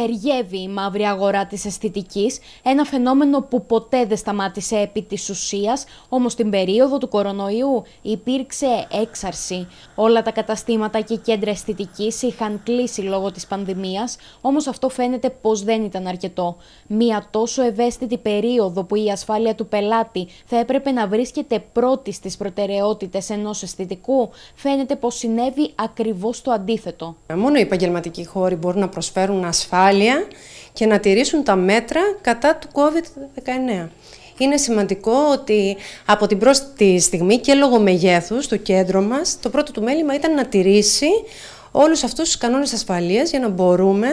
Θεριεύει η μαύρη αγορά της αισθητικής, ένα φαινόμενο που ποτέ δεν σταμάτησε επί της ουσίας, όμως την περίοδο του κορονοϊού υπήρξε έξαρση. Όλα τα καταστήματα και κέντρα αισθητικής είχαν κλείσει λόγω της πανδημίας, όμως αυτό φαίνεται πως δεν ήταν αρκετό. Μία τόσο ευαίσθητη περίοδο που η ασφάλεια του πελάτη θα έπρεπε να βρίσκεται πρώτη στις προτεραιότητες ενός αισθητικού, φαίνεται πως συνέβη ακριβώς το αντίθετο. Μόνο οι επαγγελματικοί χώροι μπορούν να προσφέρουν ασφάλεια και να τηρήσουν τα μέτρα κατά του COVID-19. Είναι σημαντικό ότι από την πρώτη στιγμή και λόγω μεγέθους το κέντρο μας, το πρώτο του μέλημα ήταν να τηρήσει όλους αυτούς τους κανόνες ασφαλείας για να μπορούμε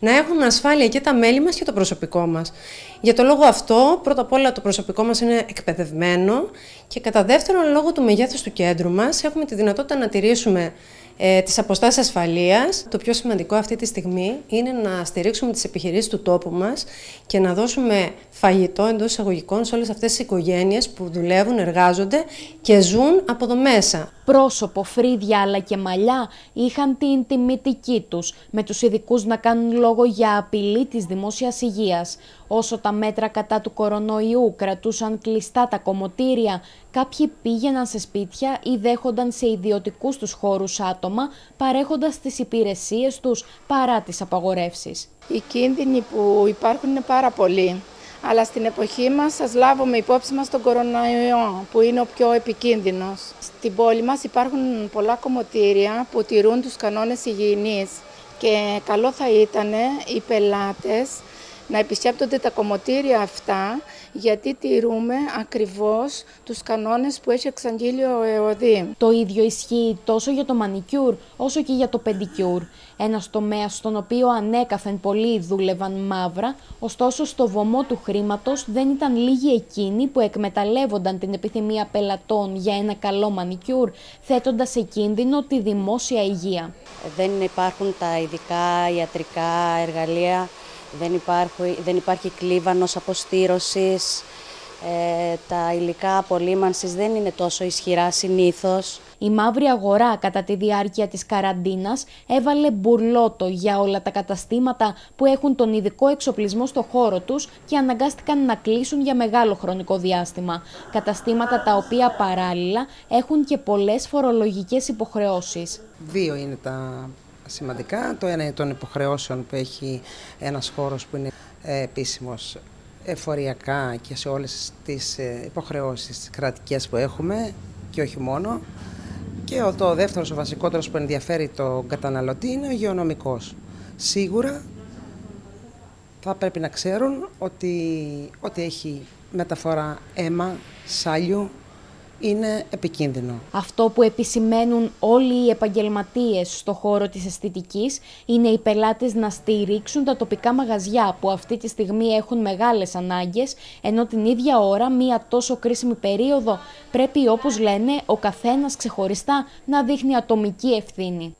να έχουν ασφάλεια και τα μέλη μας και το προσωπικό μας. Για το λόγο αυτό, πρώτα απ' όλα το προσωπικό μας είναι εκπαιδευμένο και κατά δεύτερον, λόγω του μεγέθους του κέντρου μας, έχουμε τη δυνατότητα να τηρήσουμε ε, τις αποστάσεις ασφαλείας. Το πιο σημαντικό αυτή τη στιγμή είναι να στηρίξουμε τις επιχειρήσεις του τόπου μας και να δώσουμε φαγητό εντός εισαγωγικών σε όλες αυτές τις οικογένειες που δουλεύουν, εργάζονται και ζουν από εδώ μέσα. Πρόσωπο, φρύδια αλλά και μαλλιά είχαν την τιμητική τους, με τους ειδικούς να κάνουν λόγο για απειλή της δημόσιας υγείας. Όσο τα μέτρα κατά του κορονοϊού κρατούσαν κλειστά τα κομμωτήρια, κάποιοι πήγαιναν σε σπίτια ή δέχονταν σε ιδιωτικούς τους χώρους άτομα, παρέχοντας τις υπηρεσίες τους παρά τις απαγορεύσεις. Οι κίνδυνοι που υπάρχουν είναι πάρα πολλοί. Αλλά στην εποχή μας σας λάβουμε υπόψη μας τον κορονοϊό που είναι ο πιο επικίνδυνος. Στην πόλη μας υπάρχουν πολλά κομμωτήρια που τηρούν τους κανόνες υγιεινής και καλό θα ήταν οι πελάτες να επισκέπτονται τα κομμωτήρια αυτά γιατί τηρούμε ακριβώς τους κανόνες που έχει εξαγγείλει ο ΕΟΔΥ. Το ίδιο ισχύει τόσο για το μανικιούρ όσο και για το πεντικιούρ. Ένας τομέας στον οποίο ανέκαθεν πολλοί δούλευαν μαύρα, ωστόσο στο βωμό του χρήματος δεν ήταν λίγοι εκείνοι που εκμεταλλεύονταν την επιθυμία πελατών για ένα καλό μανικιούρ, θέτοντας σε κίνδυνο τη δημόσια υγεία. Δεν υπάρχουν τα ειδικά ιατρικά εργαλεία δεν υπάρχει, δεν υπάρχει κλίβανος αποστήρωσης, ε, τα υλικά απολύμανσης δεν είναι τόσο ισχυρά συνήθως. Η μαύρη αγορά κατά τη διάρκεια της καραντίνας έβαλε μπουρλότο για όλα τα καταστήματα που έχουν τον ειδικό εξοπλισμό στο χώρο τους και αναγκάστηκαν να κλείσουν για μεγάλο χρονικό διάστημα. Καταστήματα τα οποία παράλληλα έχουν και πολλές φορολογικές υποχρεώσεις. Δύο είναι τα σημαντικά. Το ένα είναι των υποχρεώσεων που έχει ένας χώρος που είναι ε, επίσημος εφοριακά και σε όλες τις ε, υποχρεώσεις κρατικές που έχουμε και όχι μόνο. Και ο, το δεύτερος, ο βασικότερος που ενδιαφέρει το καταναλωτή είναι ο υγειονομικός. Σίγουρα θα πρέπει να ξέρουν ότι, ότι έχει μεταφορά αίμα, σάλιου, είναι επικίνδυνο. Αυτό που επισημαίνουν όλοι οι επαγγελματίες στο χώρο της αισθητικής είναι οι πελάτες να στηρίξουν τα τοπικά μαγαζιά που αυτή τη στιγμή έχουν μεγάλες ανάγκες, ενώ την ίδια ώρα μία τόσο κρίσιμη περίοδο πρέπει όπως λένε ο καθένας ξεχωριστά να δείχνει ατομική ευθύνη.